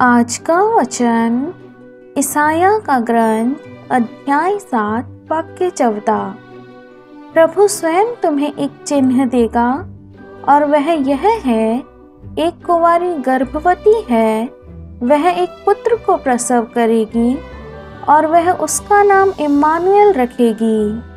आज का वचन ईसाया का ग्रंथ, अध्याय सात, वाक्य चौदह। प्रभु स्वयं तुम्हें एक चिन्ह देगा और वह यह है, एक कुंवारी गर्भवती है, वह एक पुत्र को प्रसव करेगी और वह उसका नाम इमानुएल रखेगी।